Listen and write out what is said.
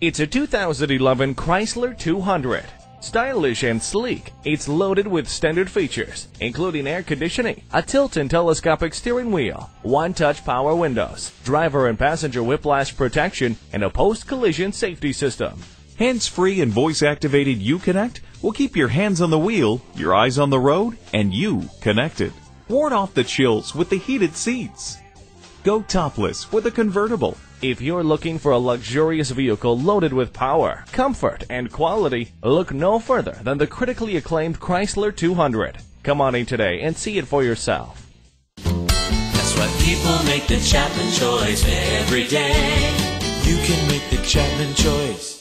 It's a 2011 Chrysler 200. Stylish and sleek, it's loaded with standard features, including air conditioning, a tilt and telescopic steering wheel, one-touch power windows, driver and passenger whiplash protection, and a post-collision safety system. Hands-free and voice-activated Uconnect will keep your hands on the wheel, your eyes on the road, and you connected. Ward off the chills with the heated seats. Go topless with a convertible. If you're looking for a luxurious vehicle loaded with power, comfort, and quality, look no further than the critically acclaimed Chrysler 200. Come on in today and see it for yourself. That's why people make the Chapman choice every day. You can make the Chapman choice.